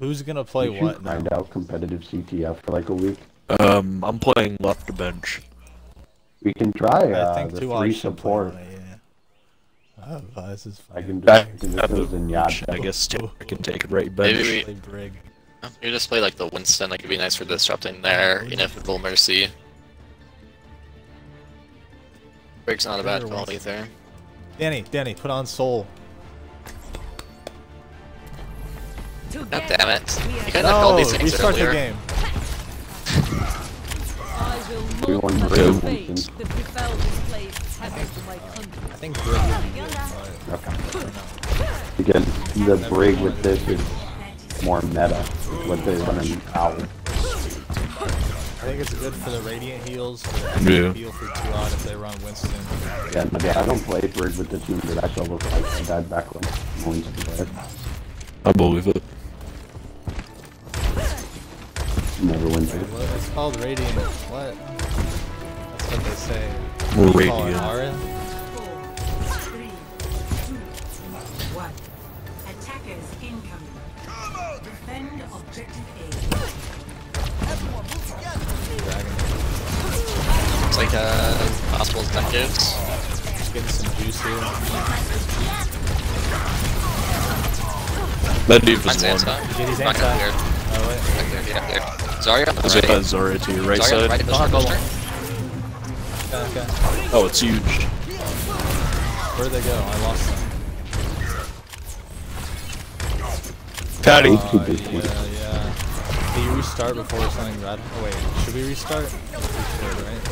Who's gonna play You should what now? Find out competitive CTF for like a week. Um, I'm playing left bench. We can try I uh, think the two free odds play support. on it, yeah. Uh, Vice is I can do, I I can do have those in the I guess too. I can take it right bench. Maybe we- You just play like the Winston, like it'd be nice for disrupting there, ineffable mercy. Brig's not a bad Better call either. Danny, Danny, put on Soul. Oh, God damn it. You could have No, called these oh, things restart the game. We won not Brig fate Winston. that befell this place havoc to my. I think Brig would be good, Okay. Because the brig with this is more meta. What they run in owl. I think it's good for the Radiant heals. For Yeah. Heal for two odd if they run Winston. Yeah, no, yeah, I don't play brig with the team, but I still look like I died back when Winston played. I believe it. Never wins Wait, it. what? It's called Radiant. What? That's what they say. We're What do you call it, radiant. Aura? Three, two, one. Attackers incoming. Defend objective A. Dragon. It's like uh, possible detectives. Just getting some juice here. That dude was Mine's one. anti. Get his Not gonna clear. Oh, wait. Not clear, get up there. Zarya, Is it right. Zora to your right Zarya, side? right, Buster, Buster. Okay, okay. Oh, it's huge. Where'd they go? I lost them. Patty. Uh, yeah, yeah. Can you restart before something red? Oh wait, should we restart? We should, right?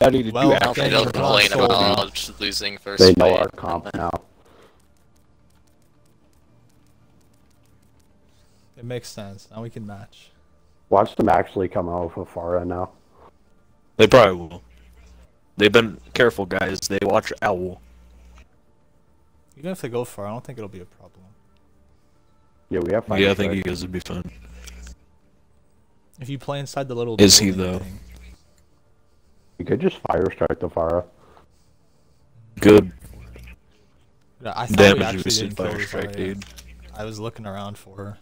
Patty, did well, don't think actually they'll Danny, complain about losing first They know our comp now. It makes sense. Now we can match. Watch them actually come out with Pharah now. They probably will. They've been careful, guys. They watch Owl. Even if they go far, I don't think it'll be a problem. Yeah, we have five. Yeah, I think you guys would be fine. If you play inside the little Is he, though? thing. You could just fire strike the Pharah. Good Yeah, I thought we damage actually boosted didn't fire this strike, Zarya. dude. I was looking around for her.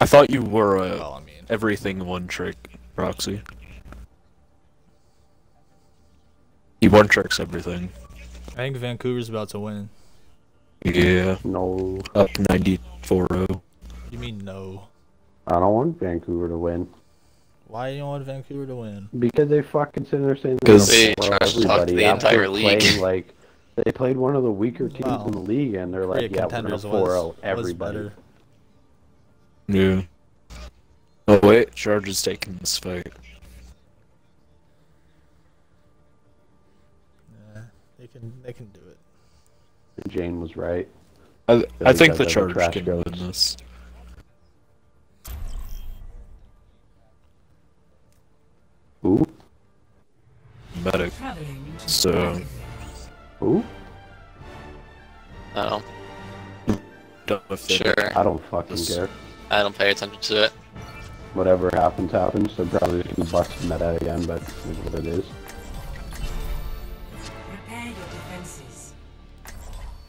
I thought you were a Well, I mean, everything one trick proxy. He one tricks everything. I think Vancouver's about to win. Yeah, No, up 94-0. You mean no? I don't want Vancouver to win. Why do you want Vancouver to win? Because they fucking sit there saying 'Cause they they're gonna trash blow talked everybody the entire league. playing, like they played one of the weaker teams Well, in the league, and they're like, yeah, we're gonna contenders 4 was, 0 was everybody. Yeah. Oh wait, Charge is taking this fight. Yeah, they can they can do it. And Jane was right. I, I think the of the Chargers trash can goats. win this. Who? Medic. So Who? I don't don't know if they Sure. I don't fucking This- care. I don't pay attention to it. Whatever happens, happens. They're probably just gonna bust meta again, but it's what it is. Prepare your defenses.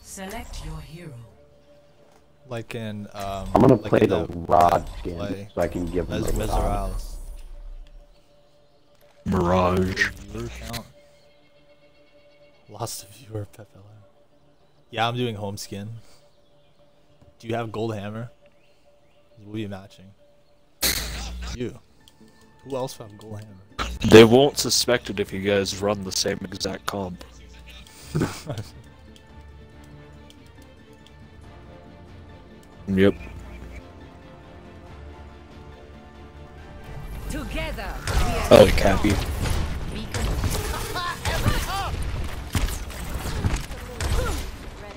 Select your hero. Like in um. I'm gonna like play in the rod skin play so I can give them as the rod. Mirage. Lost a viewer, Pepela. Yeah, I'm doing home skin. Do you have gold hammer? We'll be matching. You. Who else have gold hammer? They won't suspect it if you guys run the same exact comp. Yep. Together, I like Happy.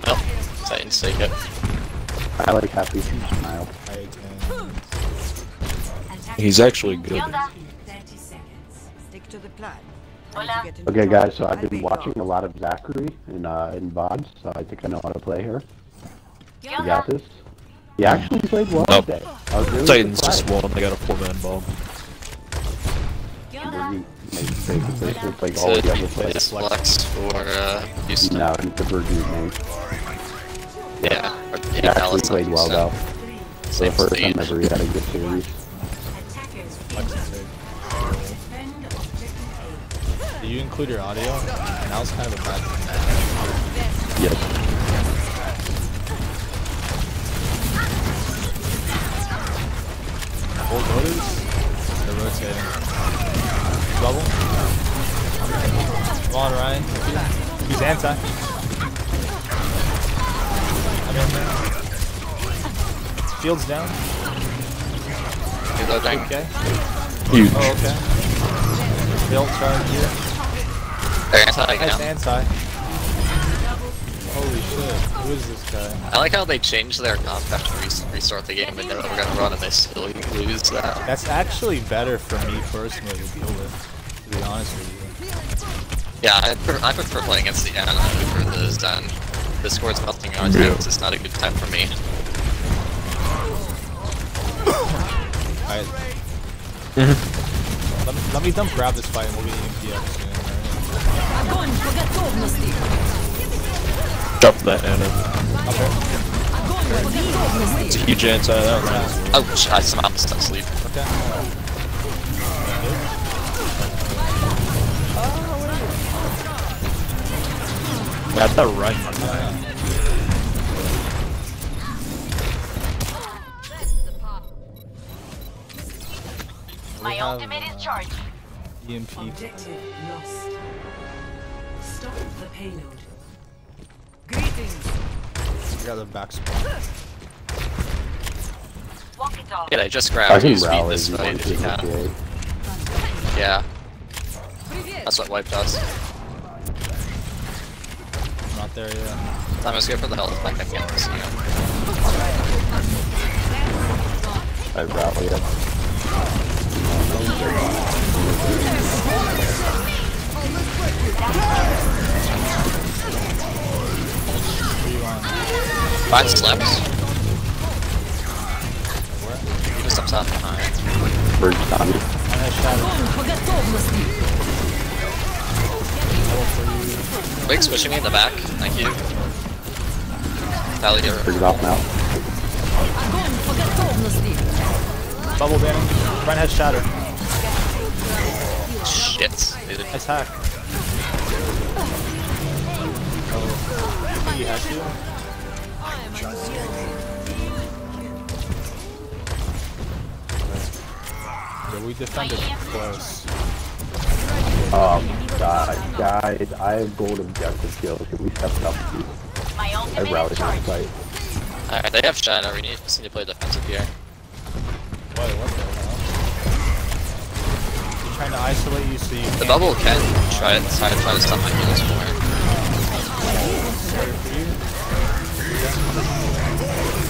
Well, Titans take it. I like Happy Smile. I can. Attack He's actually good. in 30 seconds. stick to the plan. Okay, guys, so I've been watching a lot of Zachary in uh, in VODs, so I think I know how to play her. You got this? He actually played well Nope. today. I really Titans surprised. just won. They got a four-man bomb. Basically it's like all the other play plays. Flex for uh, Houston. No, the Virgin name. Yeah. He yeah, actually played well though. So the first time ever, he had a good series. Do you include your audio? That was kind of a bad thing. Yes. Full voters? They're rotating. Bubble? Come on, Ryan. He's anti. I'm in there. Field's down. Reloading. Okay. Huge. Oh, okay. Field charge here. They're anti Nice again. anti. Holy shit. Who is this guy? I like how they changed their comp after we restart the game and they were gonna run and they still lose that. That's actually better for me personally to deal with, to be honest with you. Yeah, I prefer, I prefer playing against the Ana over the Zen. Discord's melting on Yeah. It's just not a good time for me. Alright. let, me, let me dump grab this fight and we'll get EMP up soon, Drop that out It's a huge anti that. Ouch, oh, I somehow stuck sleep. Okay. Got the right one. My ultimate is charged. EMP. Objective lost. Stop the payload. I got the back spot. Yeah, I just grabbed I can rally this if can. Yeah. That's what wiped us. I'm not there yet. Time is good for the health I can't. I. Oh, Five slips. He just steps out behind. Bird zombie. Wig's pushing me in the back. Thank you. Tally Diver. Bird off now. Bubble banning. Brian has shatter. Shit. Nice hack. Oh. He has you. Yeah, we defended close. Um, God, guys, I have gold objective kills. Can we step it up, please? I rallied on site. Alright, they have Shadow. We need, just need to play defensive here. Wait, what the hell? He's trying to isolate you so you The can't bubble can try it, try to try to stop my heals more. Sorry.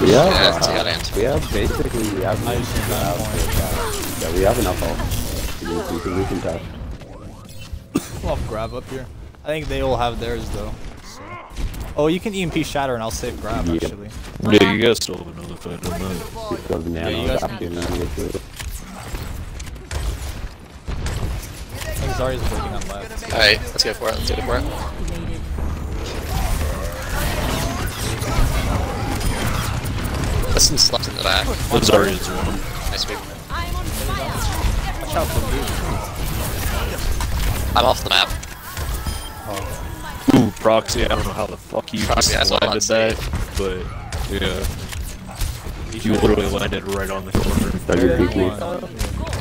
We have, Yeah, uh, we have basically, we have, I just need that yeah, we have enough health. We can, we can, we can test. We'll have grab up here. I think they all have theirs though. So. Oh, you can EMP shatter and I'll save grab Yeah. actually. Yeah, you guys still have another fight on that. Because nano you guys adapting can- and we get to it. I think Zarya's working on left. Alright, let's go for it, let's go for it. Listen slept in the back. Those are his one. Nice move. I'm! Watch out for blue. I'm off the map. Ooh, proxy. I don't know how the fuck you Proxy, just that's what that, but yeah, you literally landed right on the corner. That yeah, big leaf.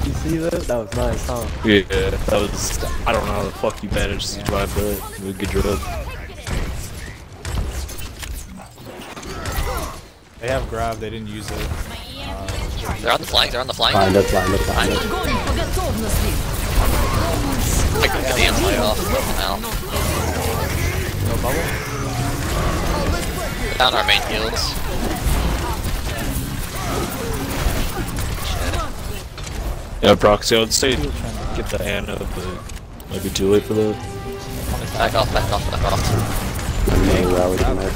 You see that? That was nice, huh? Yeah, that was. I don't know how the fuck you managed to drive that. It good job. They have grab, they didn't use it. Uh, they're on the flank, they're on the flank. Fine, that's fine, that's fine. Like a damn playoff. Now. No bubble? Down our main heals. Yeah, proxy. I would say get the Ana, but might be too late for that. Back off, back off, back off. Another rally from there.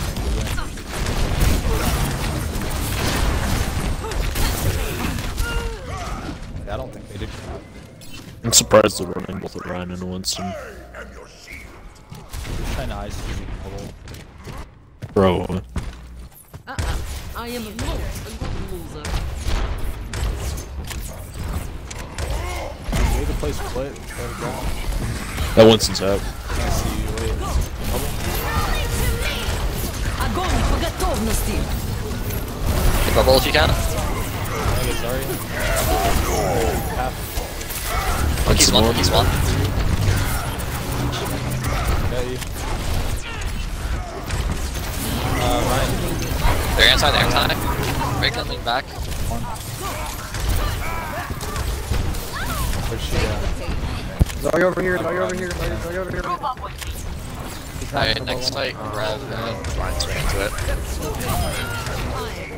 I don't think they did crap. I'm surprised they're running both Rein and Winston. Just trying to ice the bubble. Bro, Uh-uh. I am a Way to play split. Let it go. that Winston's out. I see you. Wait. Bubble? Огонь по готовности. Hit bubble if you can. Okay, sorry. Half. He's one, he's one. Got you. Uh, Ryan. They're anti, they're anti. Break and lean back. Where's she at? Sorry over here, sorry over here, sorry over here. Alright, next fight, grab and Rein's way into it.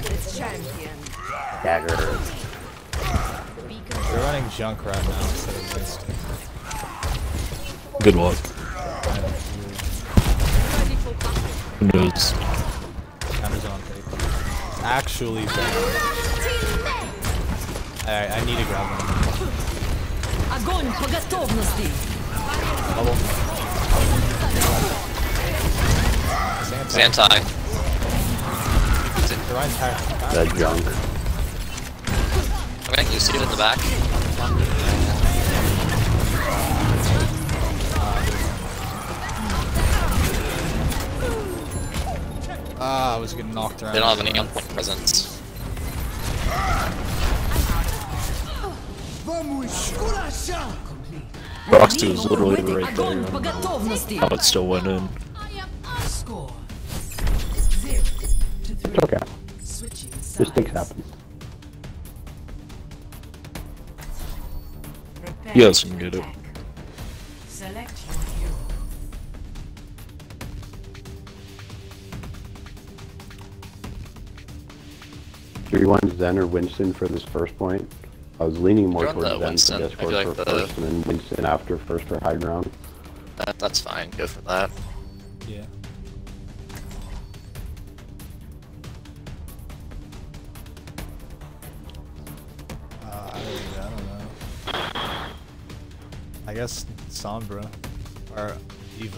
This champion. Dagger. We're running junk right now instead of Winston. Good luck. Ready. Who knows? Cameras on paper. Actually bad. Alright, I need to grab one. Огонь по готовности. Bubble. He's anti. The Ryan's hacked. That junk. I'm gonna use it in the back. Ah, I was getting knocked around. They don't have any on point presence. Box 2 is literally right there. How it still went in. It's okay. Just things happen. Yes, you can get it. Do you want Zen or Winston for this first point? I was leaning more towards the Zen Winston. for I feel Discord like for the- first, and then Winston after first for high ground. That, that's fine, go for that. Yeah. Uh, I, don't, I don't know. I guess Sombra. Or Eva.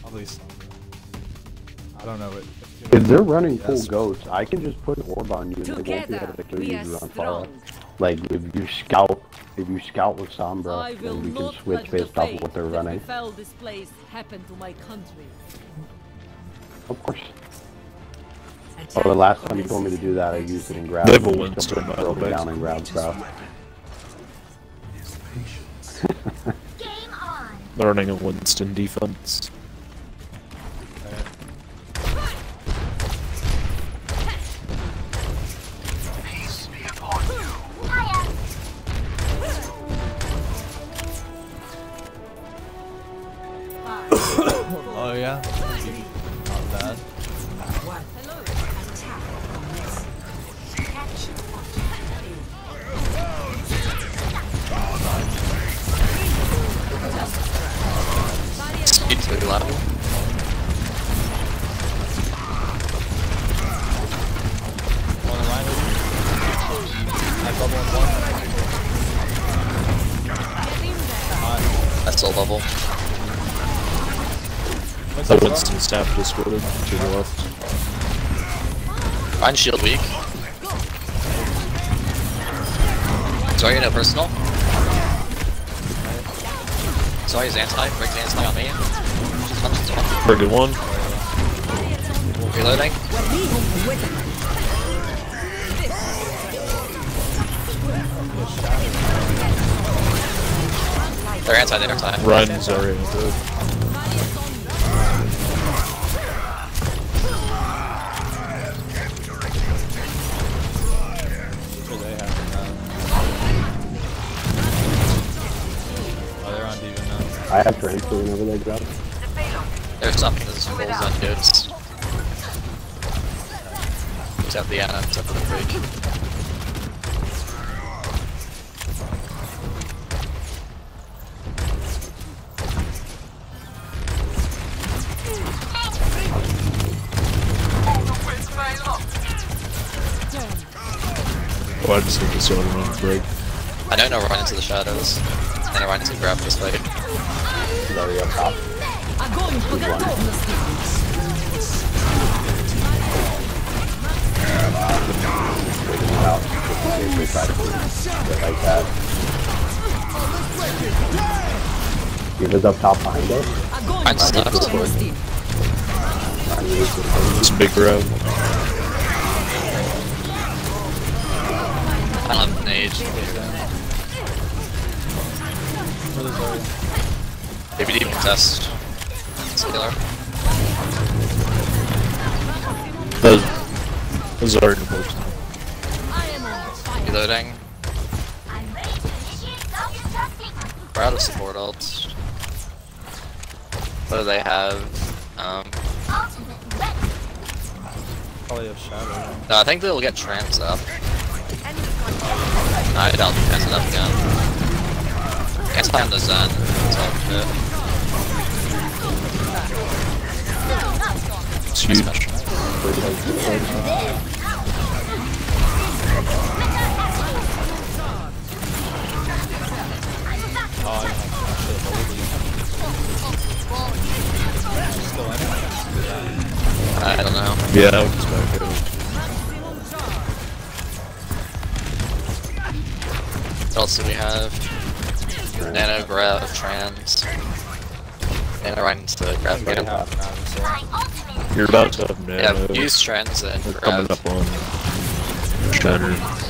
Probably Sombra. I don't know what. If they're running full Yes. ghosts, I can just put an orb on you and they won't be able to kill you are if you're on fire. Strong. Like if you scout, if you scout with Sombra, then we can switch based off of what they're running. this place happen to my country. Of course. Attack Oh, the last time you told me to do that, I used it in grab. They have a and Winston, still by the broke it down and grab stuff. They're a Winston defense. Speed too loud. On the line. I bubble in one. That's still level. The Winston staff discorded to the left. Rein shield weak. Sorry, no personal. Sorry, is anti. Break the anti on me. She's one, she's one. Pretty good one. Reloading. They're anti, they're anti. Rein's already dead. Who they have now? Oh, they're on D.Va now. I have transfer whenever they grab falls. He's at the end, top of the bridge. Oh, I just think it's the break. I don't know, run into the shadows. And I run into grab this fight. There we go. Seriously, practice. like that. Up top behind us. I just left this. It's big row. I love nades. Maybe even test. Scalar. Those, those are. Reloading. We're out of support ults. What do they have? Um, Probably have shadow. no, I think they'll get trans up. No, I doubt trans enough again. It's time to Zen. That's all shit. It's huge. I should have Still in I don't know. Yeah, that one's back out. What else do we have? Nano, grab, trans. Nano right into the grab Already again. have Travis, so. You're about to have Yeah, use trans and We're grab. coming up on Shatter.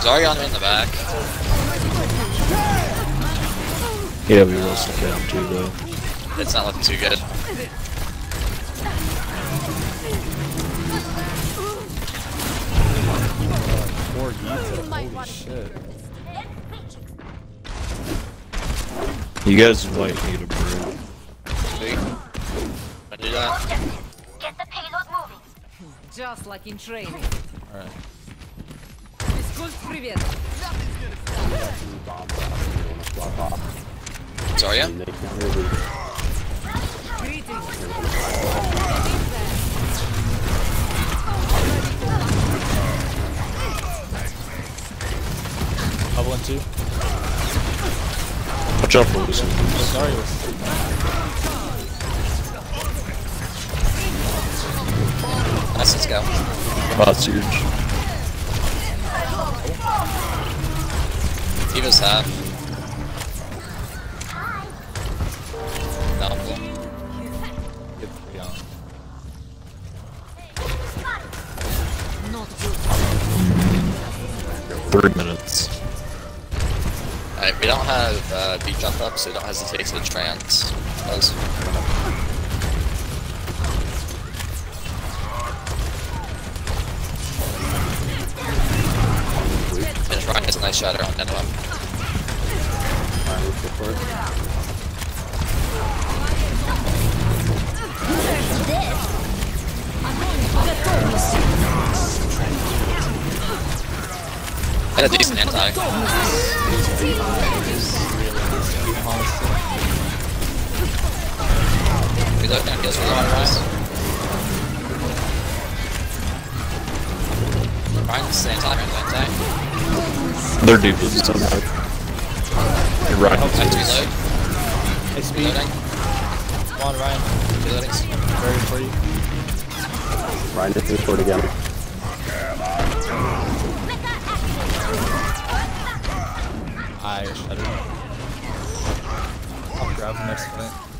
Zarya in the back. Yeah, we lost stick down too though. It's not looking too good. Poor Holy shit. You guys might need a break. Sweet. Wanna do that? Just like in training. Alright. Физкульт, привет. Zarya? And they can't really Greetings. Double and two. Watch out for this. Nice, let's go. Bot's huge. D.Va's half. jump up so you don't hesitate to trance And Finish Rein has a nice shatter on Nenwa. And a decent anti. Reload and kills really nice. Rein's the anti, Rein's anti. They're deep as somehow. You're right. Nice reload. Hey, speed. Reloading. Come on, Ryan. Reloading. Very for you. Rein just support again. I shuddered. I'll grab the next fight.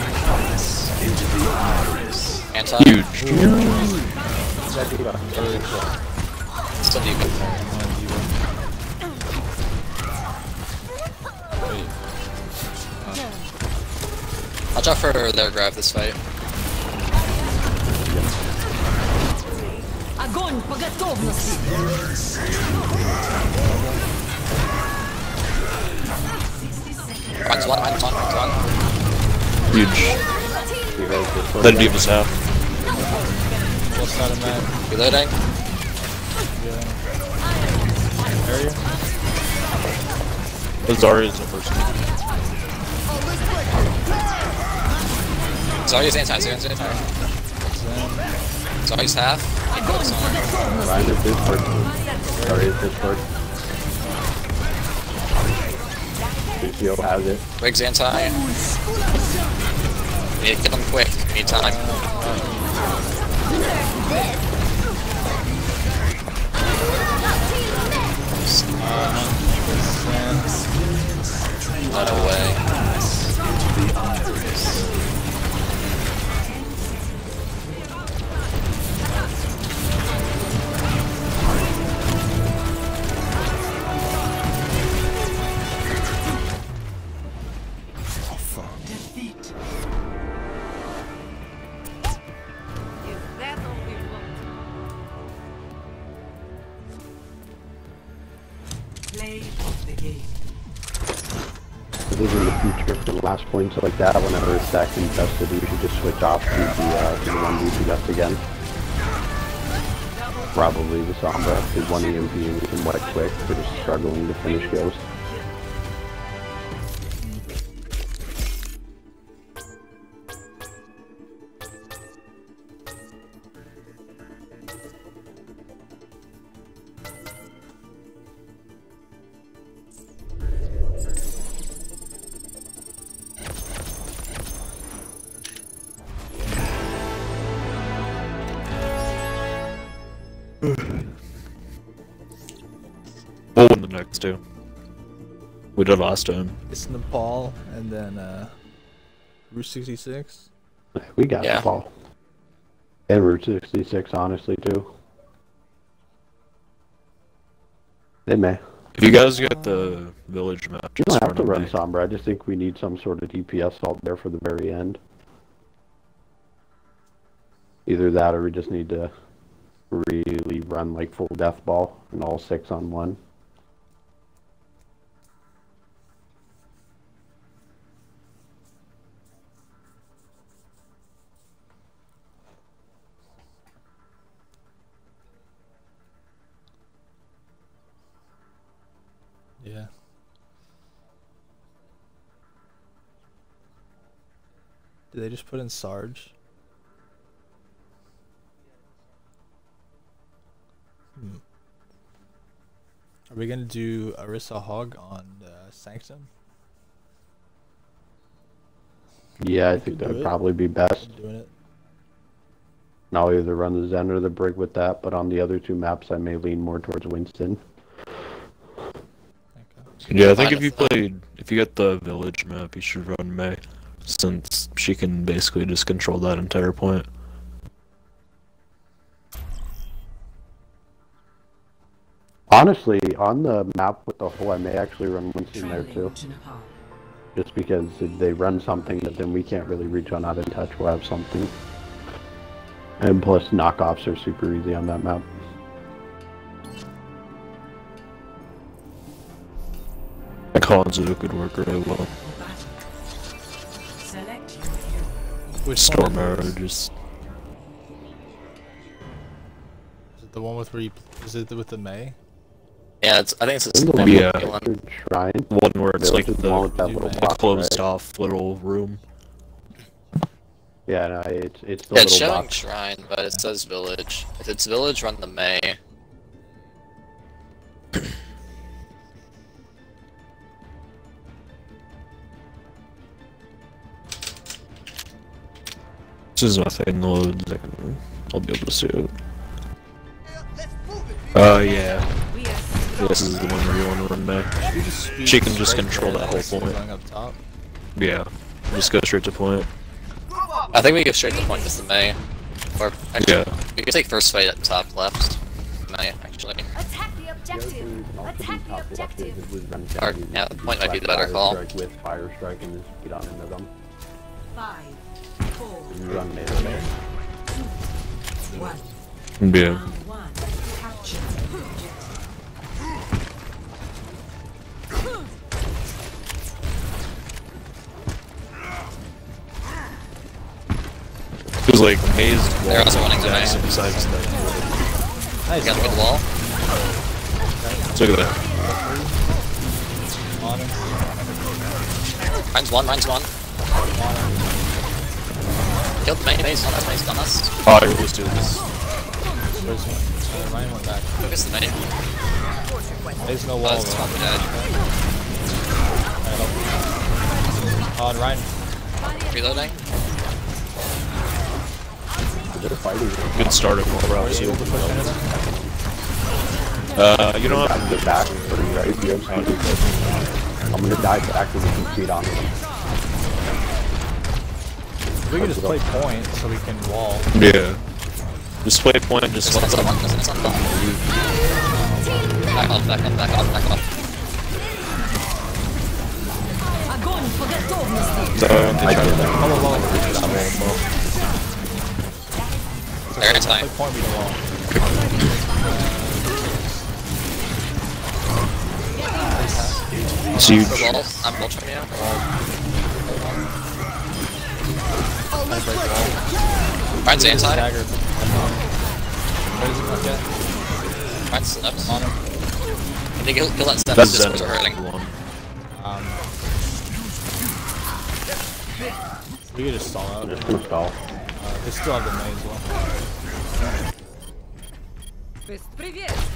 Anti. Huge. That diva. Still deep. Watch out for their grab this fight. Огонь по готовности! Mine's one, mine's one, mine's one. Huge. D.Va's just Then D.Va's half. What's that a man? Reloading. Area? Zarya's the first one. Zarya's anti, Zarya's anti. Zarya's half. Rein is Discord. Sorry, it's Discord. Lucio has it. Wig's anti. We need kill him quick. Need time. Not away. Points like that. Whenever it's that contested, we should just switch off to the, uh, to the 1v2 dust again. Probably the Sombra, because one EMP and we can wet quick. We're just struggling to finish Ghost. We did last time. It's Nepal and then uh, Route 66. We got Yeah. the ball. And Route 66, honestly, too. They may. If you guys get the village map, You just don't have to run me. Sombra. I just think we need some sort of DPS salt there for the very end. Either that or we just need to really run like full death ball and all six on one. Did they just put in Sarge? Hmm. Are we gonna do Orisa Hog on uh, Sanctum? Yeah, I think that would it. probably be best. I'm doing it. And I'll either run the Zen or the Brig with that, but on the other two maps I may lean more towards Winston. Okay. Yeah, I think if you played, if you get the village map, you should run Mei, since she can basically just control that entire point. Honestly, on the map with the hole, I may actually run Winston there too. Traveling to Nepal. Just because if they run something that then we can't really reach on out in touch, we'll have something. And plus, knockoffs are super easy on that map. Hanzo could work really well. For battle. Which Storm one? Arrow just Is it the one with where you? Is it with the Mei? Yeah, it's, I think it's I the think one Yeah. one. Shrine. one where it's like the, one with that the little the box, closed right? off little room. Yeah, no, it's it's the Yeah, it's showing box. shrine, but it says village. If it's village, run the Mei. is my thing loads. I can, I'll be able to see it. Oh yeah, this is the one where you want to run Mei. You just speed She can just control that whole point. Going up top. Yeah, Just go straight to point. I think we go straight to point with the Mei. Or actually, Yeah. we can take first fight at top left. Mei actually. Attack the objective. Attack the objective. Or, yeah, the point might be the better call. Strike with fire strike and just get on into them. Five, four, And run mid there. one. Yeah. Round one. Capture the objective. It was like Maze They're also running the Mei. Jackson besides that. Nice. Got the wall. Look at that. On him. Mine's one, mine's one. Killed the Mei, Mei's on us, Mei's on us. Oh, I always do this. Where's one? Uh, Rein went back. Focus the Mei. There's no Oh, wall. it's though. one dead. Alright, On Rein. Reloading. They're fighting. Good start of all rounds Are you too. able to push into them? Uh, you know Got what? to get back. Pretty right. You have speed. I'm gonna die back and we can speed on them. We can just play point so we can wall. Yeah. Just play point, just wall. Back off, back off, back off, back off. So, I did that. Oh, well, well. They're gonna tie. Point. So you... I'm ultra now. I'm vulturing you. Mine's anti. Staggered. Where does it come get? Mine's slips. On him. I think he'll, he'll let step That's this Zen. was hurting. One. Um, we could just stall out. Just gonna stall. Uh, they still have the main as well. Фест, привет!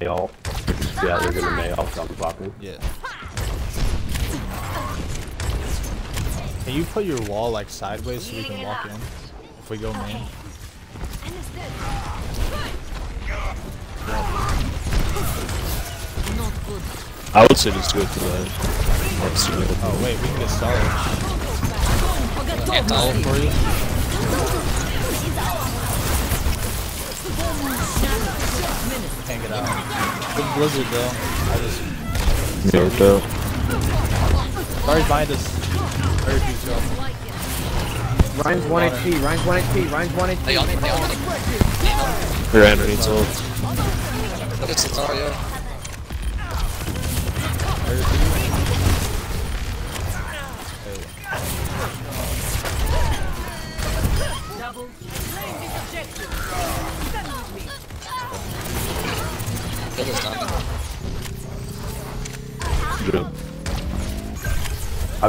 Mail. Yeah, they're gonna may so I'm blocking. Yeah. Can you put your wall like sideways so we can walk in? If we go main. I would say just do it for the Oh wait, we can get solid. Can I for you? Can't. Good blizzard though. I just Yeah, worked out. sorry behind us. Very few stuff. Rein's 1 HP, Rein's 1 HP, Rein's 1 They HP. on me, they on me. Your underneath ult. Look at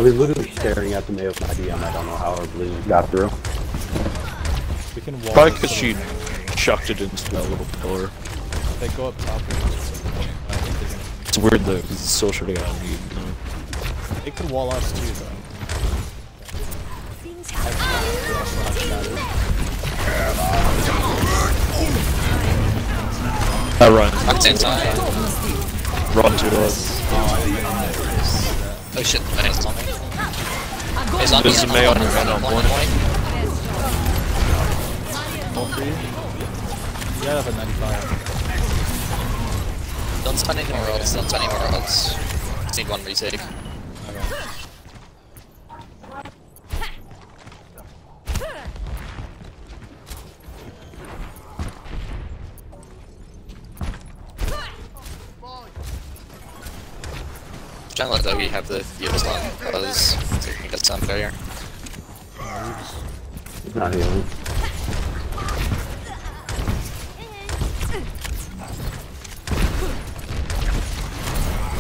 was literally staring at the Mayo with my DM. I don't know how our blizzard got through. We can wall. Probably because she that chucked it into that little pillar. They go up top. and just- I think they can- It's weird though, because it's still sure to get on me. They could wall us too though. I run. Mine's anti. Run to us. Oh shit, Mei's on. There's a Mei on your head on one. point. Wall for you. You have a 95. Don't spend anywhere else, don't spend anywhere else. Just need one retake. Okay. Trying to let Dougie have the heals on, because he can get some failure. Not healing.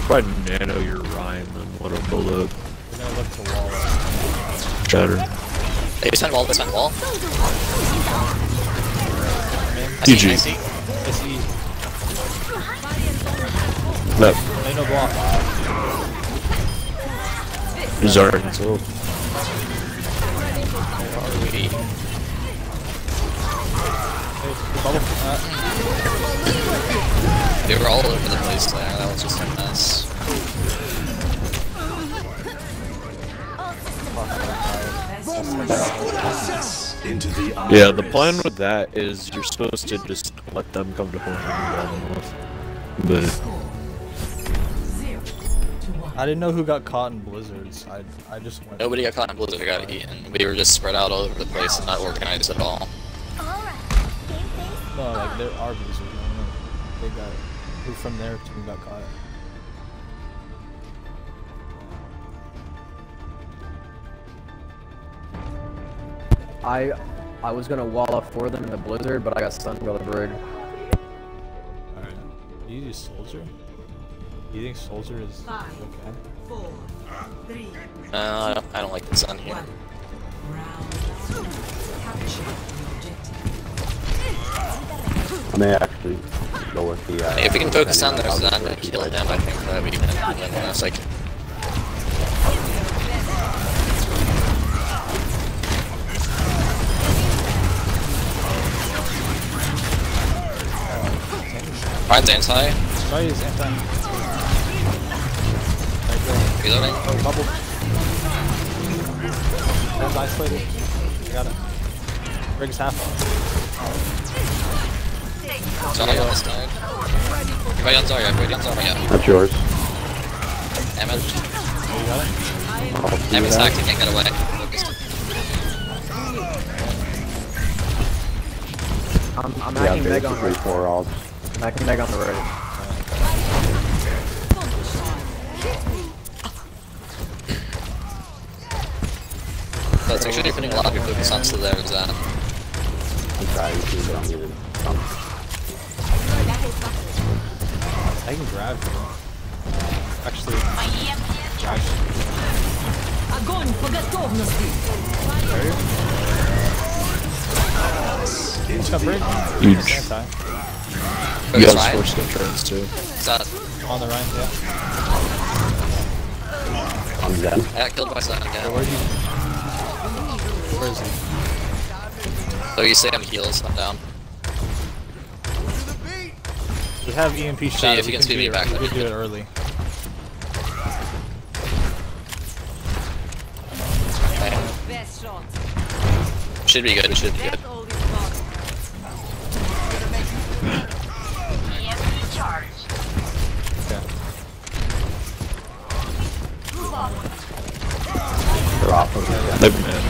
Probably nano your Rein and what a bullet. We're gonna look to wall us. Shatter. Hey, they spend wall, they spend wall. GG. I see. I see. No. They block. Zaryan's ult. Hey. Uh, They were all over the place there. That was just a mess. Yeah, the plan with that is you're supposed to just let them come to point and you off. But I didn't know who got caught in blizzards. I I just went. Nobody got caught in blizzards. or got eaten. We were just spread out all over the place and not organized at all. Alright. No, like there are blizzards. I don't know. They got who from their team got caught. I I was gonna wall up for them in the blizzard, but I got stunned by the bird. Alright. You use soldier? You think soldier is Five. okay? Four, three, No, I don't, I don't like the sun here. one. Round two. Capture the objective. I may actually go with the. Uh, If we can focus on depending their how Zen the and kill bird him, I think that we can win this. Like, Ryan's anti. Try use anti. Right there. Reloading. Oh, bubble. That's isolated. I got it. Rig's half. Zarya on this side. Everybody on Zarya, everybody on Zarya. That's yours. Emmett. Oh, you got it? I'll do Emmett's that. hacked, he can't get away. Focused. I'm I'm Yeah, hacking Meg on basically right. I'm hacking Meg on the right. But make sure you're putting a lot of your focus onto their Zen. I'm trying to, but I'm gonna. Um, I can grab you. Actually, actually, Огонь по готовности! got bridge. Huge. Anti. you Focus guys Ryan. forced entrance too. Is that, On the Ryan, yeah. I'm Zen. I got killed by Zen Hey, again. where'd you? where is he? Oh, so you say I'm heals, I'm down. We have EMP shadow. if you we can speed me back, We that'd could do it early. Okay. Should be good, we should be good. Get all this blood. Okay. They're off of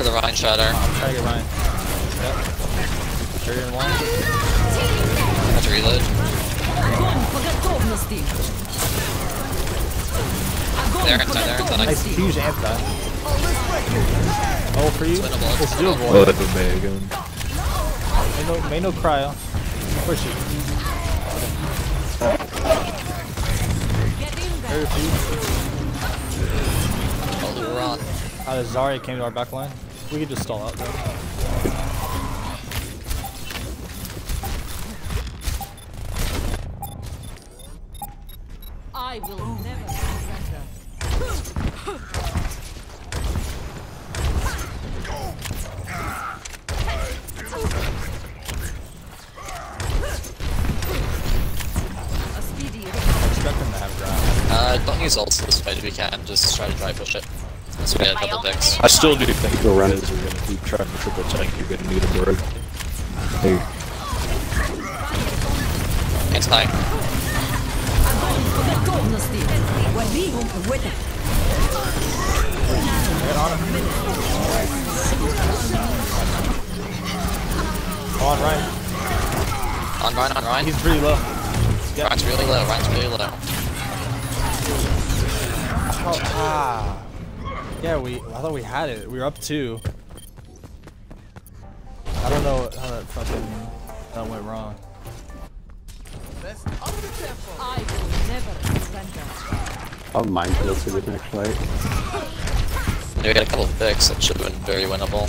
for the Ryan shot, Aaron. Oh, I'm trying to get Ryan. Yep. Three and 1. I have to reload. There, inside there, it's not Nice huge anti. Oh, for you? It's winnable. It's doable. Oh, that's a big one. Mei no, Mei no cryo. Push it. Very few. Oh, the run. How the Zarya came to our back line. We could just stall out though. I will never surrender. A speedy Expect them to have grab. Uh, don't use ults this fight if you can, just try to dry push it. So a couple decks. I still do think the runners are gonna keep trying to triple tech, you're gonna need a bird. Hey. It's high. On Ryan. On Ryan, on Ryan. He's pretty low. He's Ryan's really low, Ryan's really low. Oh, ah. Yeah, we. I thought we had it. We were up two. I don't know how that fucking that went wrong. I will never surrender. I'll mind go to the next fight. Yeah, we got a couple of picks that should have been very winnable.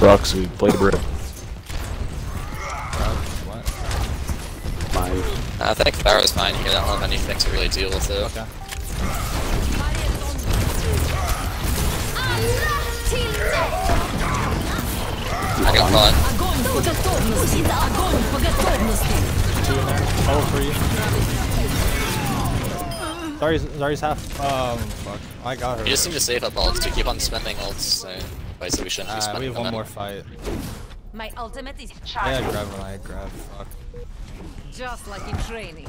Roxy, play the bird. What? Mind. Uh, I think Pharah's fine here, I don't have anything to really deal with it. Okay. I got caught. Oh, for you. Sorry, Zarya's half. Um, fuck. I got her. You just need to save up ults to keep on spending ults. Uh, so we shouldn't uh, be spending We have one more fight. My ultimate is charged. Yeah, I grab when I grab. Fuck. Just like in training.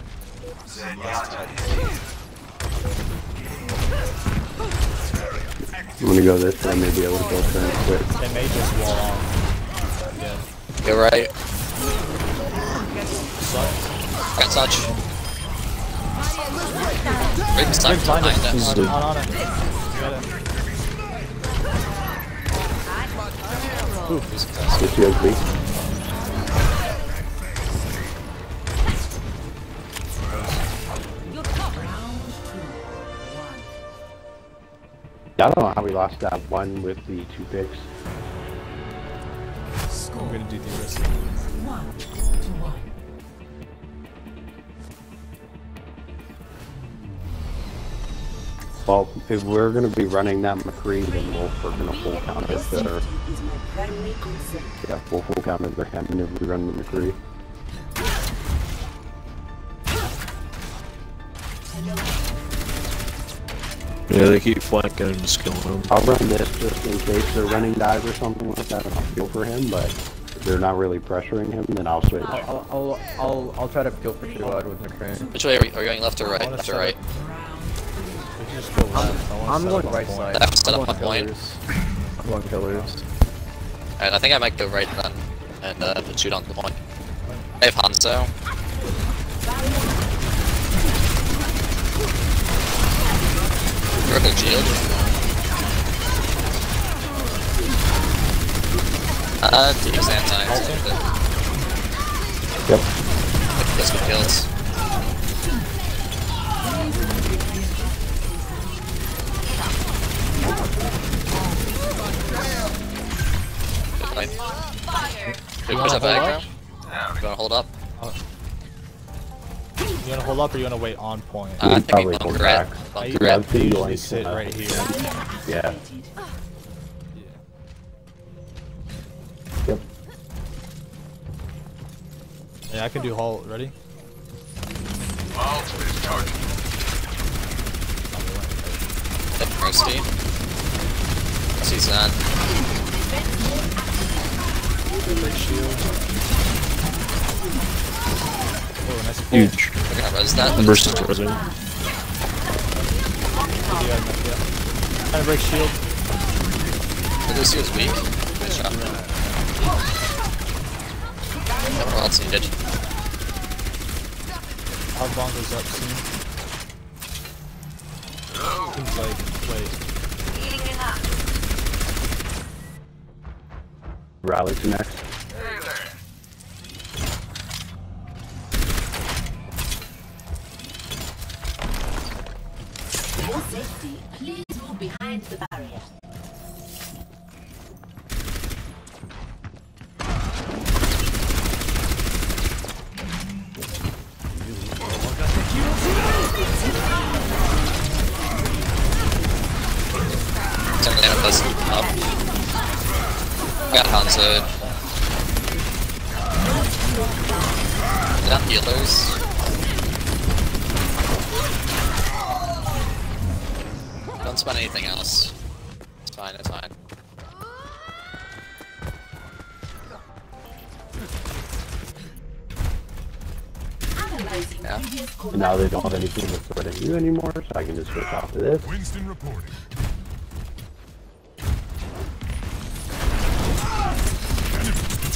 I'm gonna go this time, maybe I would go turn quick. They may just wall off. Yeah. Go right. Suck. Got touch. Big stuck Big blind behind us. us. On, on, on it. Get it. This heals me. You're covered. I don't know how we lost that one with the two picks. I'm gonna do the risk. One to one. Well, if we're gonna be running that McCree, then we'll, we're gonna full counter the. Yeah, we'll full counter the Hammond if we run the McCree. Yeah, they keep flanking and just killing him. I'll run this just in case they're running dive or something like that, and I'll feel for him. But if they're not really pressuring him, then I'll switch. I'll, I'll, I'll, I'll try to kill for sure with McCree. Which way are we, are we going? Left or right? wanna Left or right? up- We can just go left. I wanna I'm going right side. I have to set I'm up going my point. I'm going killers. Alright, I think I might go right then. And uh, shoot on the point. I have Hanzo. Perfect shield. Uh, Deep's anti. Yep. Let's get kills. Good fight. Should we push hold that back up? now? You wanna hold up? You wanna hold up or you wanna wait on point? Uh, I think probably we hold bunker it. back. I, Bunker Yeah, it. I'd say I usually like, sit uh, right here. Yeah. Yep. Yeah, I can do halt. Ready? Hit Mercy. Mercy's that. Break shield. Oh, nice pull. Huge. We're gonna res that. but Versus fine. Yeah, yeah. Trying to break shield. Lucio's weak. Nice shot. Oh, Never else needed. Our bomb goes up soon. Seems like, wait. Rally to next. Got Hanzo. Down healers. Don't spend anything else. It's fine, it's fine. Yeah. And now they don't have anything to sort of you anymore, so I can just switch off to this. Winston reporting.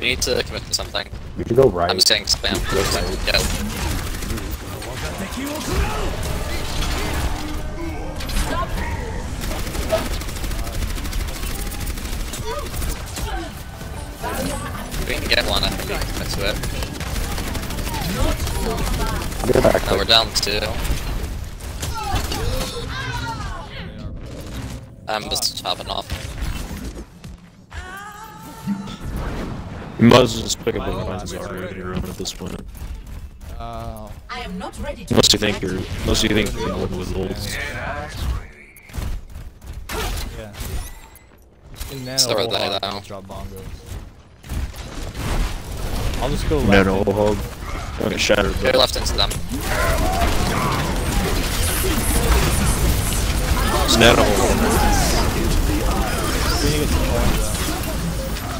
we go right. Need to commit to something. We should go right. I'm just saying spam. Yes, I- Go. We can get one, I think. That's it. Get back. Now we're down two. I'm just hopping off. You might as well just pick up the lines already around at this point. Uh, I am not ready to Unless you think you're, unless you think you're going with ults. yeah. In nano Start that hog, now. I'll drop bongos. I'll just go left. No, no, and- hold. Don't get shattered, Go bro. left into them. It's nano hold. We need to get some points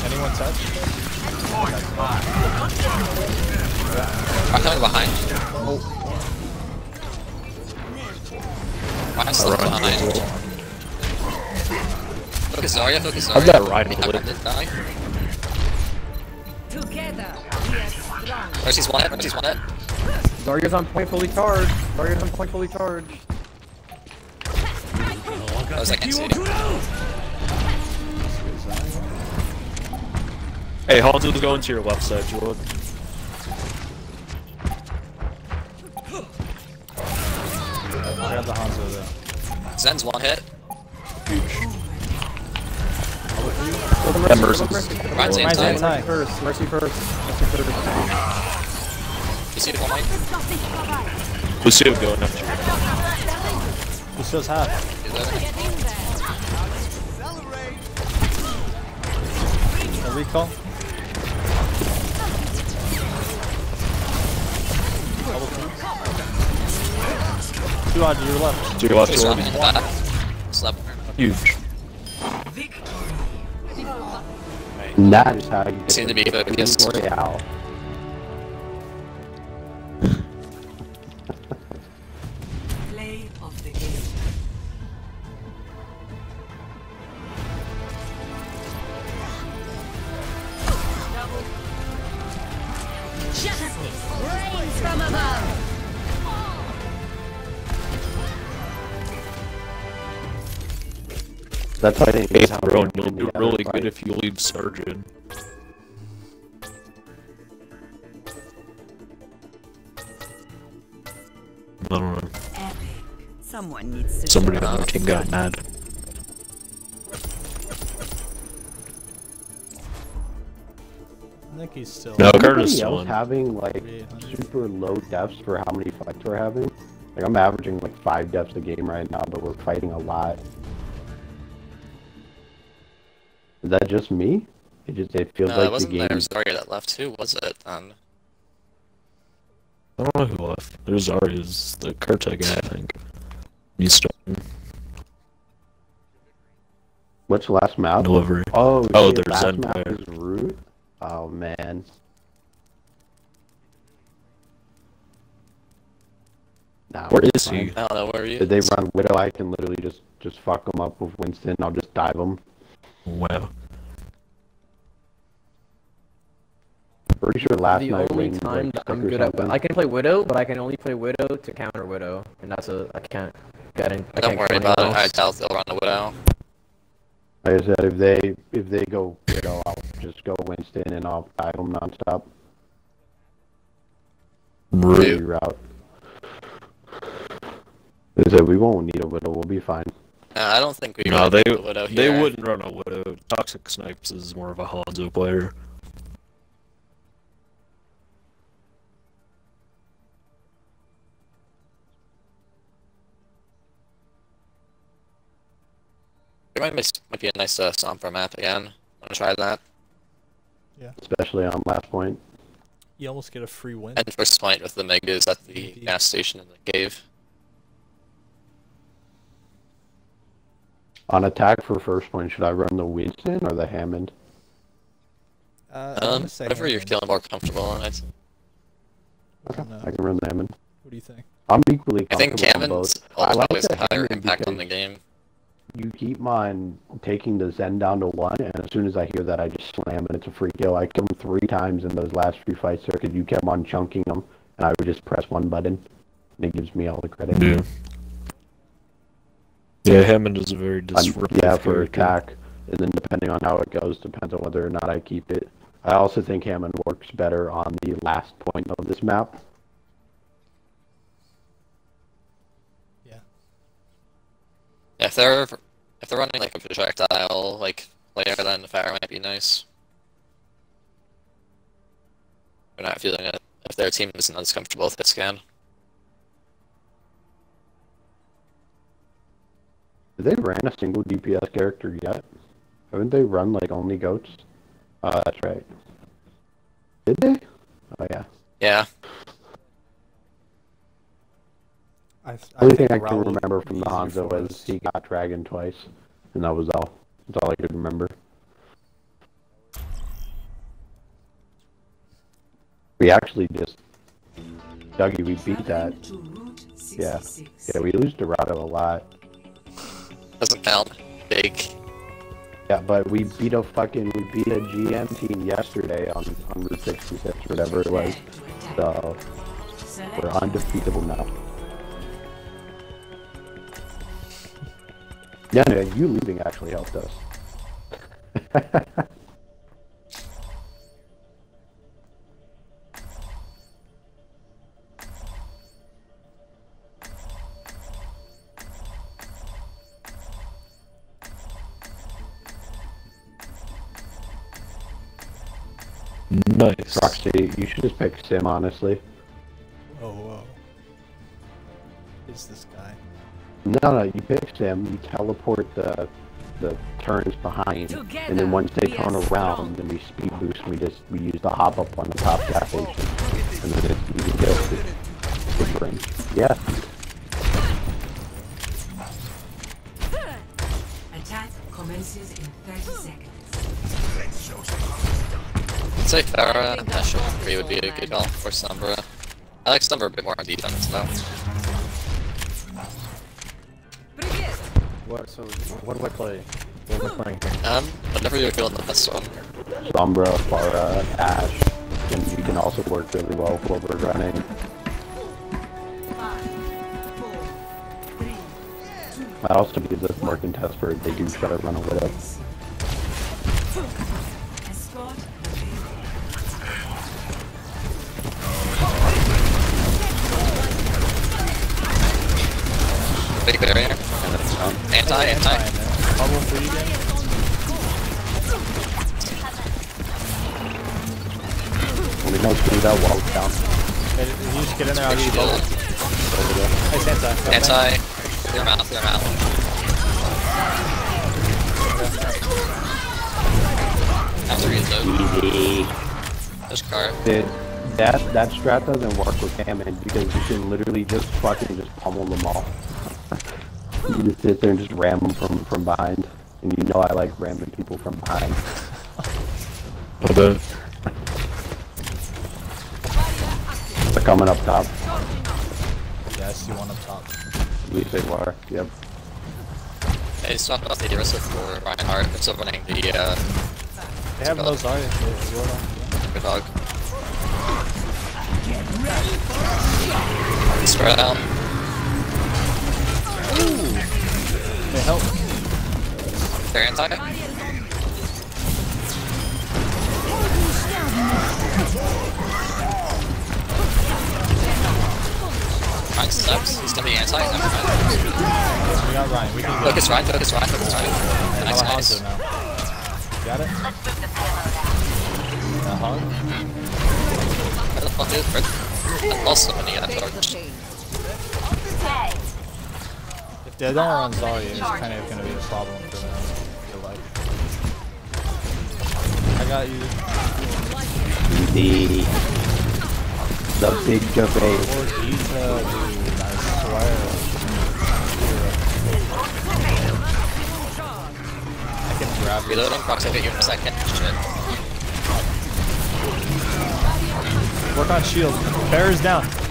though. Anyone touch? I'm coming behind. I'm still Alright. behind. Focus Zarya, focus Zarya. I've got Rhino I'm lit. gonna die. Together, we are oh, strong. Mercy's one hit, Mercy's one hit. Zarya's on point fully charged. Zarya's on point fully charged. That was like, I Hey, Hanzo's going to your left side, Jordan. I got the Hanzo though. Zen's one hit. That Mercy's. Ryan's Mine's anti. anti. First, mercy first. Mercy first. You see the one light? Lucio going after you. Lucio's half. Do that. A recall. Two on to your left. To your left, He's Jordan. running in the back. Slept. Huge. That is how you get Seem to the be focused. Royale. That's why I think Hey, it's how bro, you'll do really other good if you leave Surgeon. I don't know. Epic. Someone needs to Somebody on our team got mad. I think he's still. No, Everybody Curtis else won. having like super low deaths for how many fights we're having. Like I'm averaging like five deaths a game right now, but we're fighting a lot. Is that just me? It just it feels No, like it the wasn't game. there. Zarya that left. Who was it then? I don't know who left. There's Zarya's the Kurta guy, I think. He's starting What's the last map? delivery. Oh, Oh, shit, there's last Zen map player. is root. Oh man. Nah, where is we're he? I don't know where you. Did they run Widow? I can literally just just fuck them up with Winston. I'll just dive them. Wow. Pretty sure last the night only time like, that I'm or good at. I can play Widow, but I can only play Widow to counter Widow, and that's a I can't get in. I Don't can't worry kill about it. I else. doubt they'll run a widow. Like I said, if they if they go Widow, I'll just go Winston and I'll dive them nonstop. Rude. Reroute. They said we won't need a Widow. We'll be fine. No, I don't think we No, they a widow they wouldn't run a Widow. Toxic Snipes is more of a Hanzo player. It might, miss, might be a nice uh, Sombra map again. Wanna try that? Yeah. Especially on last point. You almost get a free win. And first point with the megas at the gas station in the cave. On attack for first point, should I run the Winston or the Hammond? Uh, Um, gonna say whatever you're feeling more comfortable in. I'd- Okay, No. I can run the Hammond. What do you think? I'm equally I think comfortable on Hammond's both. I ultimate like a higher impact on the game. You keep on taking the Zen down to one, and as soon as I hear that, I just slam, and it's a free kill. I killed him three times in those last few fights, Circuit. You kept on chunking them, and I would just press one button. and he gives me all the credit. Yeah. Yeah, Hammond is a very I'm- disruptive yeah, for character. attack, and then depending on how it goes, depends on whether or not I keep it. I also think Hammond works better on the last point of this map. Yeah. If they're if they're running like a projectile like layer, then the fire might be nice. We're not feeling it if their team isn't as comfortable with hit scan. Have they ran a single DPS character yet? Haven't they run like only goats? Oh, that's right. Did they? Oh yeah. Yeah. I, I The only think thing I can remember from the Hanzo was he got dragon twice, and that was all. That's all I could remember. We actually just, Dougie, we beat that. Yeah. Yeah, we lose Dorado a lot. Doesn't count. Big. Yeah, but we beat a fucking, we beat a GM team yesterday on, on Route 66, whatever it was. So, we're undefeatable now. Yeah, no, you leaving actually helped us. Nice. Roxy, you should just pick Sym, honestly. Oh, whoa. Is this guy? No, no, you pick Sym, you teleport the the turns behind, and then once they turn around, strong. then we speed boost, and we just we use the hop up on the top gas station, and then it's easy kill. Good range. Yeah, Attack commences in 30 seconds. I'd say Pharah and National 3 would be a good call for Sombra. I like Sombra a bit more on defense though. What? So what do I play? What am I playing here? Um, whatever you're feeling the best one. Sombra, Pharah, Ashe, and you can also work really well with what we're running. I also use this more contest for they do try to run away. Anti, anti. Bubble for you again? We don't do that wall down. Hey, did you just get in there? I'll give you Shield. bubble. Hey, Santa. Anti. Clear mouth, clear mouth. Have to reload. There's car. It, that that strat doesn't work with Hammond because you can literally just fucking just pummel them all. You just sit there and just ram them from from behind, and you know I like ramming people from behind. But, uh, They're coming up top. Yeah, I see one up top. At least they were. Yep. Hey, swap off the Orisa for Reinhardt. It's still running the uh, They have no Zarya. They- they rolled on. good dog. Spread out. Hey, help. They're anti. Ryan steps. He's gonna be anti. Never mind. We got Ryan. We can go. Focus Ryan. Focus Ryan. Focus Ryan. Nice, nice. now. Got it? Uh-huh. Where the fuck is Fred? Also, when you got torch. If they don't run Zarya, it's kind of going to be a problem for them. I feel like. I got you. The the big debate. Or Giza, uh, dude. I swear. I can grab you. Reloading. Prox, I'll get you in a second. Shit. Work on shield. Bear is down.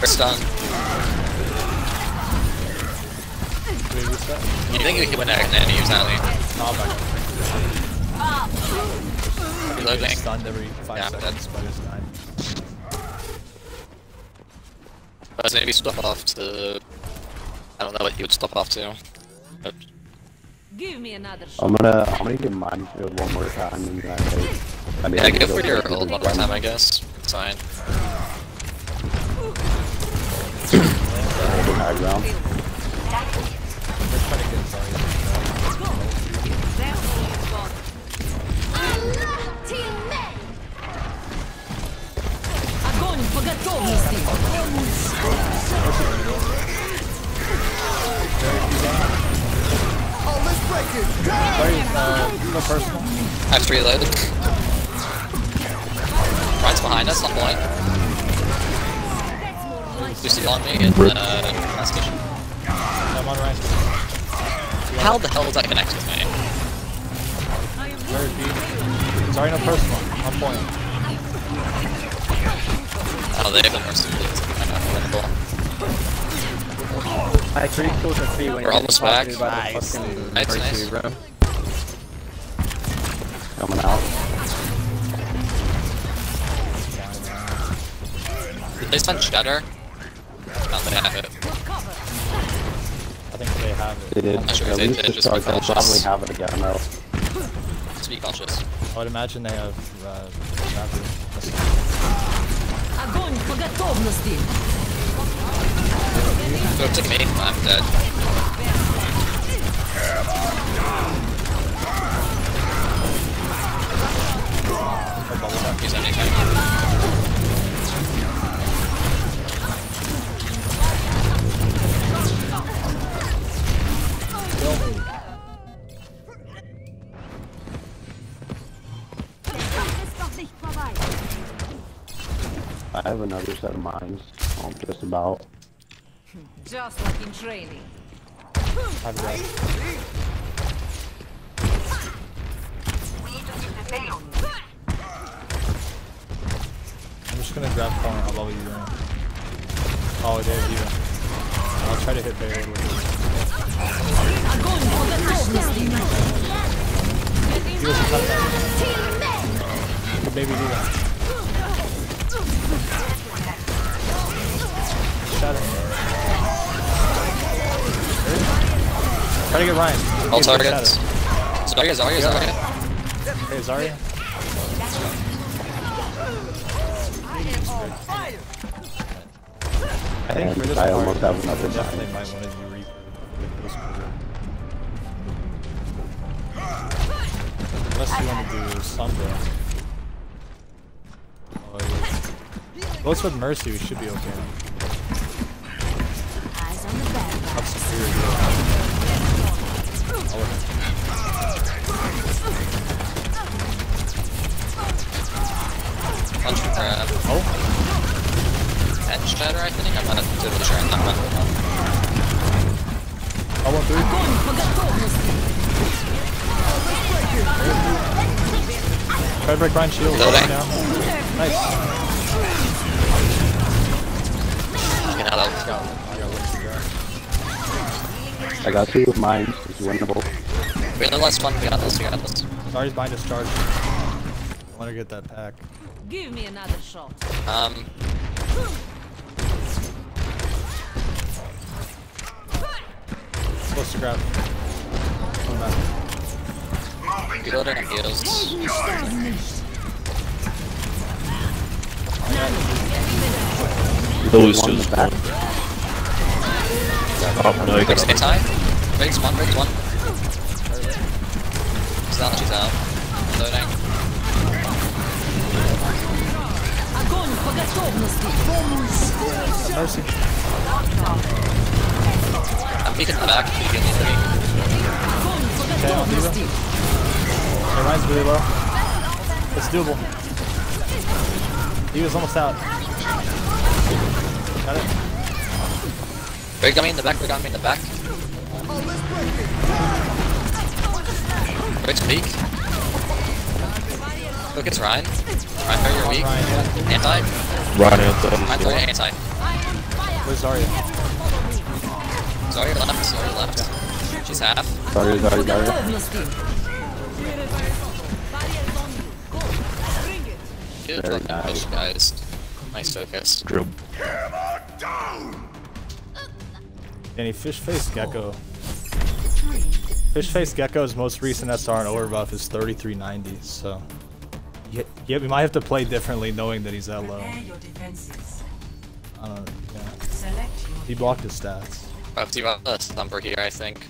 First done. Wait. You think you can win that and then use that lane? Oh, my Reloading. Stunned every five Yeah, I'm seconds by this guy. But maybe stop off to. I don't know what he would stop off to. But Give me another shot. I'm gonna I'm gonna get minefield one more time and then I may. I may yeah, go go for your to ult one more time, I guess. It's fine. No personal. I have to reload. Ryan's behind us on point. Lucy on me uh, station. I'm on right. How the hell does that connect with me? Very deep. Sorry, no personal. On point. Oh, they have more suited. I pretty cool to see when We're almost back. Nice, fucking. Nice, nice. bro. Coming out. Did they spend cheddar? No, they have it. I think they have it. They did. I'm not sure At if they least did, to just start, be they'll cautious. probably have it again though. Just be cautious. I would imagine they have uh, Raptor. Огонь по готовности! Go to me. I'm dead. Use anything. I have another set of mines. Oh, just about. Just like in training. Have that. I'm just gonna grab corner. How about you doing? Oh, there's you. I'll try to hit barrier with this. Digo sin falta. Baby D.Va. Got him. Try to get Ryan. All targets. Zarya, Zarya, Zarya. Hey, Zarya. I think for this I almost have another definitely might want to do Unless you want to do Sombra. Oh, yeah. Both with Mercy, we should be okay. Eyes on the bad Up superior. Punch and grab. Oh, And shatter, I think. I'm not totally sure on that one. I went through. Try to break Brian's shield. Right okay. now. Nice. Fucking hello. I got two of mine. It's winnable. We got the last one. We got this. We got this. Sorry's behind us charged. I want to get that pack. Give me another shot. Um. Supposed to grab. Come back. reloading and heals. Those One in two. the back. Oh, no, you Breaks got anti. Breaks one. Breaks one. She's down. She's out. Reloading. Огонь по готовности! Mercy. I'm peeking in the back. Peeking in the back. Огонь по Okay, I'll leave готовности! Hey, Ryan's really low. It's doable. He was almost out. Got it. Break got me in the back. Break got me in the back. Breaks peak. Look, it's Ryan. Ryan, are you weak? Ryan, yeah. Anti. Ryan Anthem. Ryan, throw anti. Where's Zarya? Sorry, left. Sorry, left. She's half. Sorry, sorry, sorry. Good Very nice. guys. Nice focus. Drill. Hammer down! Any Fish Face Gecko. Fish Face Gecko's most recent SR and over buff is 3390, so. Yeah, yeah, we might have to play differently knowing that he's that low. Uh, yeah. He blocked his stats. Buff a number here, I think.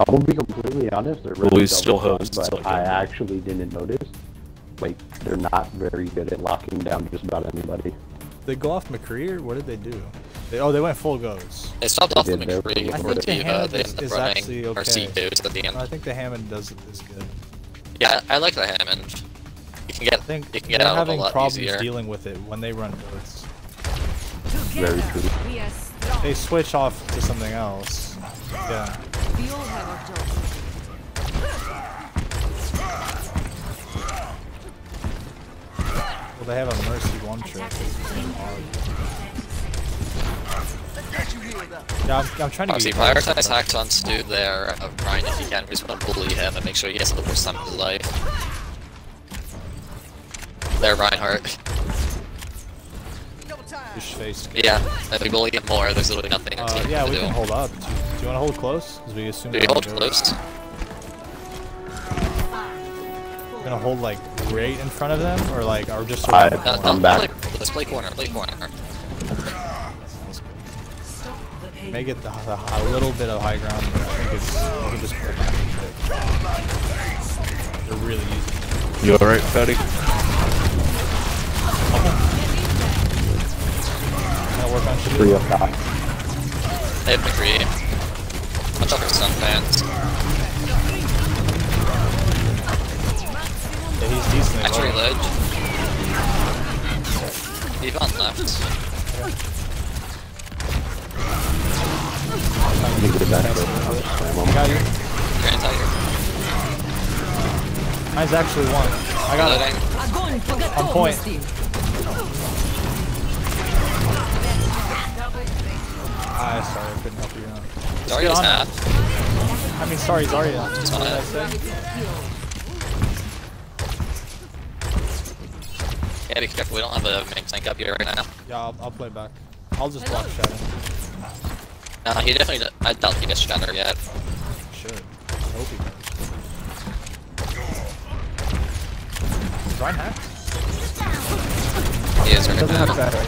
I will be completely honest. They're really he's still double host, but so I actually didn't notice. Like, they're not very good at locking down just about anybody. They go off McCree or what did they do? They, oh, they went full goes. They stopped off the McCree full for the I think the uh, Hammond they is- ended is up actually running okay. RC2 to the end. I think the Hammond does is good. Yeah, I like the Hammond. You can get I think you can get they're out of a having lot problems easier. dealing with it when they run goats. Very true. We are strong. They switch off to something else. Yeah. We all have our jobs. Well, they have a Mercy one trick. Yeah, I'm, I'm trying to Obviously, get prioritize Hacton's dude there of Brian if you can. We just want to bully him and make sure he gets the worst time of his life. There, Reinhardt. Fish face. Yeah, if we bully him more, there's literally nothing our Uh, yeah, can we do. can hold up. Do you, do you want to hold close? Because we assume Do we they're hold gonna go- close? We're gonna hold like right in front of them, or like, or just I- around the No, corner? I'm back. Play, let's play corner, play corner. Make it the, the, a little bit of high ground. I think it's we can just pull back. They're really easy. You alright, Fatty? work on shit. 305. I have McCree. Watch out for. Yeah, he's decent. Actually, low. ledge. He's on left. Yeah. I get it back Got you. Grant Tiger. Mine's actually one. I got it. I'm point. I sorry, I couldn't help you out. Zarya's half. I mean, sorry, Zarya. It's on it. Yeah, be careful. We don't have a main tank up here right now. Yeah, I'll, I'll play back. I'll just block Shatter. Nah, no, he definitely. Does. I doubt he gets Shatter yet. Should. I hope he does. Is Ryan? He is right now. Doesn't have better.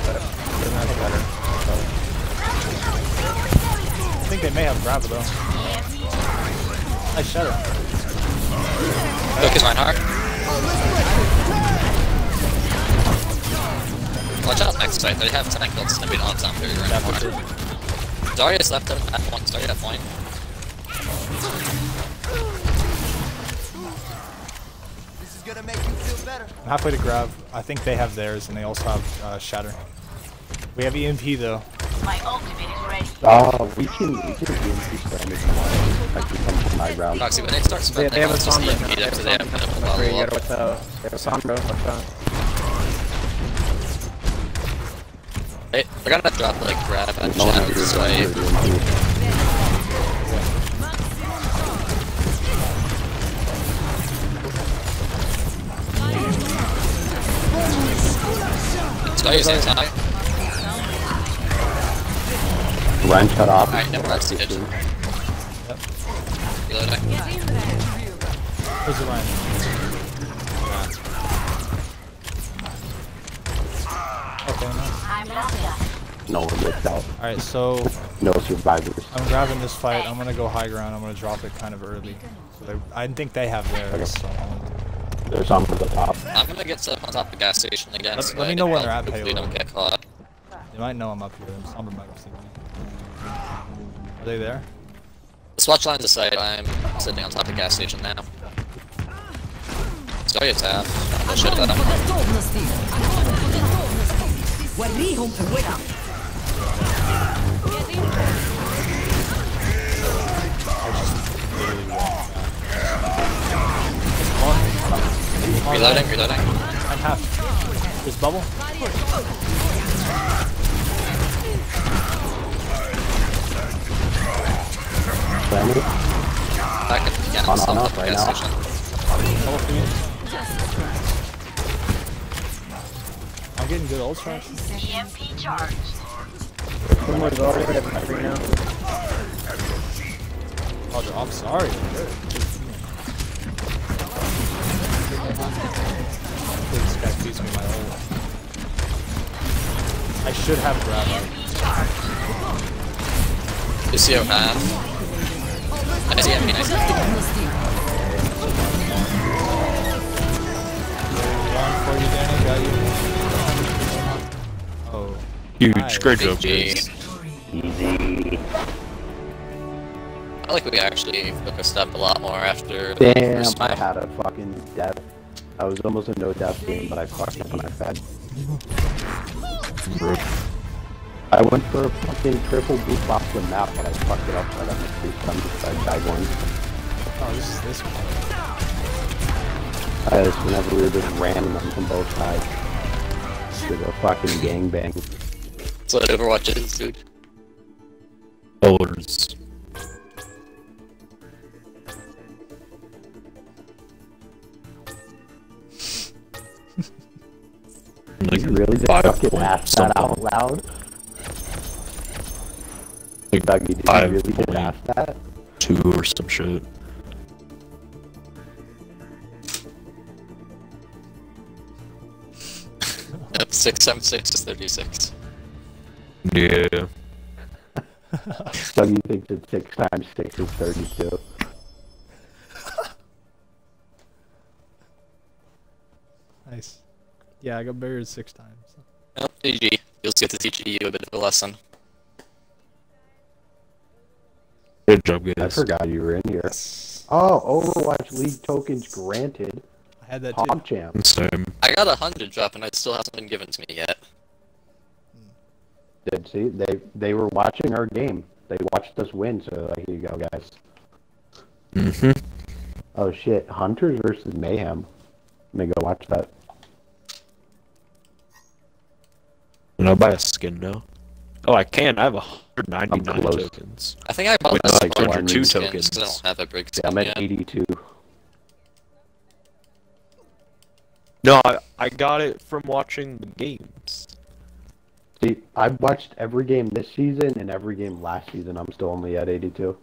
Doesn't have. I think they may have grab though. Nice Shadow. Focus Reinhardt. Watch out next fight. They have tank builds and we don't have time for Yeah, for Reinhardt. sure. Zarya's left at at point. Zarya at point. I'm halfway to grab. I think they have theirs, and they also have uh, Shatter. We have EMP though. My ultimate is ready. Oh, we can, we can EMP spam if you want. I can come from high ground. Roxy, when they start They, spending, they have a it's Sombra. They have after a they have Sombra. minimal That's where you level up. it with, uh, they have a Sombra. Watch out. They, they're gonna drop like grab and No one shadow has this your way. EMP. Zarya's anti. Ryan shut off. Alright, no Roxy did. Reloading. Where's the Ryan? Okay, nice. No one missed out. Alright, so No survivors. I'm grabbing this fight. I'm gonna go high ground. I'm gonna drop it kind of early. So I think they have theirs. So I'm gonna- There's some at the top. I'm gonna get set up on top of the gas station again. Let- so let me know can when they're at hopefully payload. don't get caught. they might know I'm up here. Sombra might have seen me. Are they there? The swatch line's a sight. I'm sitting on top of gas station now. Stoję TF. No shit, that Reloading, reloading. I'm half. Is bubble. Sammy? Back at the gas, On, on, on, off right now. station. I'm getting good ult trash. EMP charged. Someone's already at three now. Oh, they're off. Sorry. This guy feeds me my ult. I should have grab. EMP charged. Lucio half. I see, I mean, I see. One for you, Danny. Got you. Oh. Huge, Nice. great job, guys. Easy. I like we actually took a step a lot more after the Damn, first I had a fucking death. I was almost a no death game, but I fucked up and I fed. I went for a fucking triple boot box the map, but I fucked it up so I got my three stuns. I died one. Oh, this is this one. I just whenever we were just ramming them from both sides. With a fucking gangbang. That's what Overwatch is, dude. Boulders. like You really just five fucking point ask that something. out loud? Like Dougie, did you five really just point that? two or some shit. Yep, 676 is 36. Yeah. Dougie thinks it's six times six is thirty-two. Nice. Yeah, I got buried six times. Well, GG. You'll get to teach you a bit of a lesson. Good job, I forgot you were in here. Yes. Oh, Overwatch League tokens granted. I had that too. PogChamp. Same. I got a 100 drop and it still hasn't been given to me yet. Did see they they were watching our game. They watched us win, so like, here you go, guys. Mm-hmm. Oh shit, Hunters versus Mayhem. Let me go watch that. Can I buy a skin now? Oh, I can. I have 199 I'm tokens. I think I bought Wait, this like 102 skins, tokens. 'cause I don't have a brig Yeah, skin I'm at yet. 82. No, I, I got it from watching the games. See, I've watched every game this season and every game last season. I'm still only at 82.